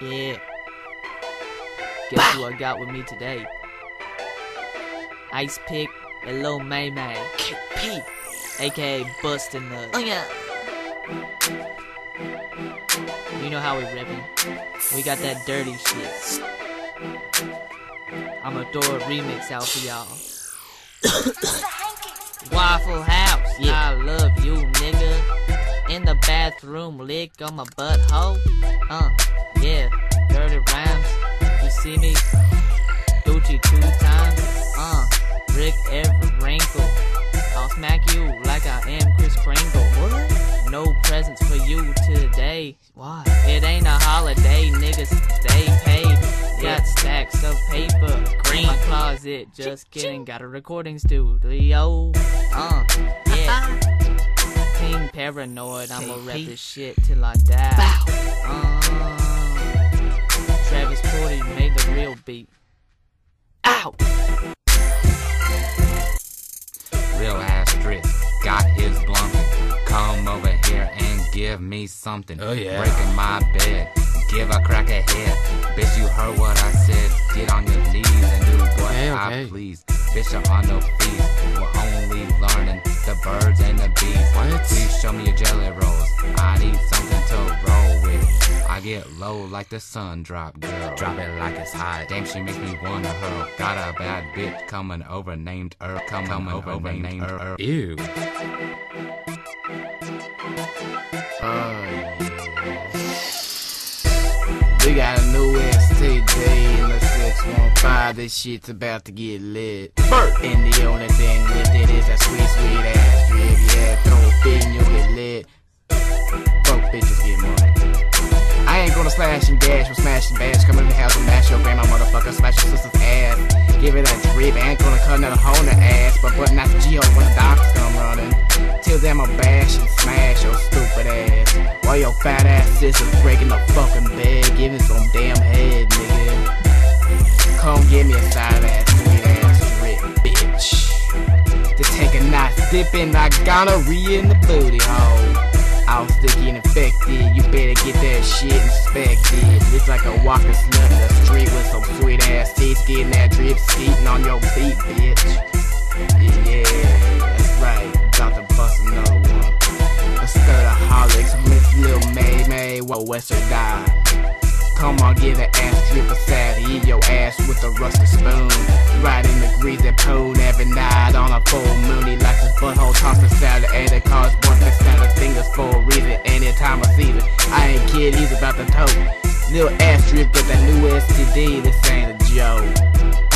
Yeah. Guess who I got with me today? Ice Pick and Lil May May. KP. aka Bustin' the. Oh yeah. You know how we rippin'. We got that dirty shit. I'ma throw a remix out for y'all. Waffle House, Yeah. I love you, nigga. In the bathroom, lick on my butthole. Uh, yeah, dirty rhymes. You see me? Gucci two times. Uh, Rick every wrinkle. I'll smack you like I am Kris Kringle. What? No presents for you today. Why? It ain't a holiday, niggas. They paid. Got stacks of paper. Green. My closet. Just kidding. Got a recording studio. Yeah. Team paranoid. I'ma rap this shit till I die. Bow. Uh, Travis Porter made the real beat. Ow. real ass drip. Got his blumping. Come over here and give me something. Oh, yeah. Breaking my bed. Give a crack a head. Bitch, you heard what I said. Get on your knees and do what Okay, I please. Bitch, you're on no fees. We're only show me your jelly rolls. I need something to roll with. I get low like the sun drop, girl. Drop it like it's hot. Damn, she makes me wanna hurl. Got a bad bitch coming over named Earl. Coming, Coming over, over named named Earl. Ew. Uh, we got a new STD in the 615. This shit's about to get lit. Bert. And the only thing with it I ain't gonna slash and dash with smash and bash. Come in the house and mash your grandma, motherfucker. Smash your sister's ass. Give it a drip. Ain't gonna cut another hole in the ass. But but not the Geo when the doctors come running. Till then I'ma bash and smash your stupid ass. While your fat ass sister's breaking the fucking bed. Giving some damn head, nigga. Come give me a side ass, sweet ass drip, bitch. To take a nice dip in that gonorrhea in the booty hole. All sticky and infected, you better get that shit inspected. Looks like a walker in the street with some sweet ass teeth, getting that drip skeeting on your feet, bitch. Yeah, that's right, about to bust another one. A Lil May May, what West or die. Come on, give that ass drip a sad, eat your ass with a rusty spoon. In the greasy poon every night on a I ain't kid, he's about to tote. Little ass drip, get that new STD, this ain't a joke.